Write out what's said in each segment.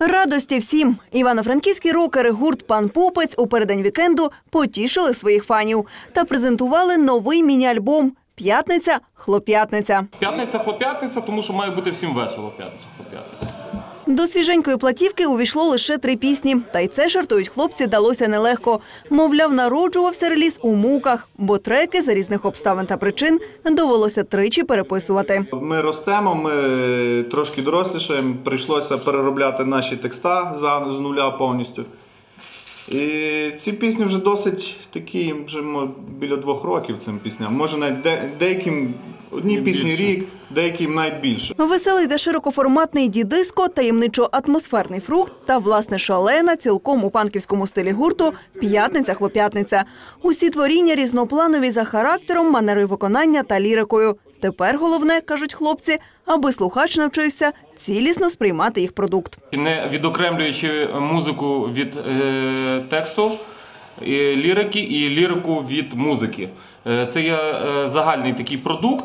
Радості всім! Івано-франківські рокери гурт Пан Пупець у передень вікенду потішили своїх фанів та презентували новий міні-альбом П'ятниця хлоп'ятниця. П'ятниця хлоп'ятниця, тому що має бути всім весело п'ятниця хлоп'ятниця. До свіженької платівки увійшло лише три пісні, та й це жартують хлопці далося нелегко. Мовляв, народжувався реліз у муках, бо треки за різних обставин та причин довелося тричі переписувати. Ми ростемо, ми трошки дорослішаємо, прийшлося переробляти наші текста за, з нуля повністю. І ці пісні вже досить такі, вже мо- біля двох років цим пісням. Може навіть де, деяким одні І пісні більше. рік, деяким навіть більше. Веселий та широкоформатний дідиско, таємничо-атмосферний фрукт та власне шалена, цілком у панківському стилі гурту П'ятниця хлоп'ятниця. Усі творіння різнопланові за характером, манерою виконання та лірикою. Тепер головне, кажуть хлопці, аби слухач навчився цілісно сприймати їх продукт. Не відокремлюючи музику від е, тексту, і лірики і лірику від музики. Е, це є е, загальний такий продукт.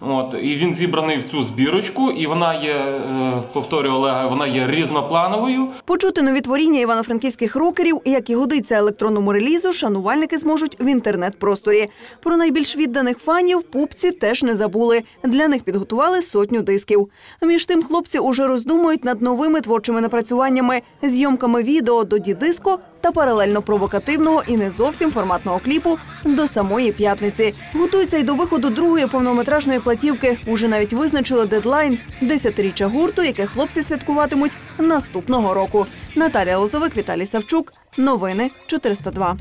От, і він зібраний в цю збірочку, і вона є, е, повторюю Олега, вона є різноплановою. Почути нові творіння івано-франківських рокерів, як і годиться електронному релізу, шанувальники зможуть в інтернет-просторі. Про найбільш відданих фанів пупці теж не забули. Для них підготували сотню дисків. Між тим, хлопці уже роздумують над новими творчими напрацюваннями, зйомками відео до дідиско та паралельно провокативного і не зовсім форматного кліпу до самої п'ятниці. Готується й до виходу другої повнометражної платівки. Уже навіть визначили дедлайн десятиріччя гурту, яке хлопці святкуватимуть наступного року. Наталія Лозовик, Віталій Савчук. Новини 402.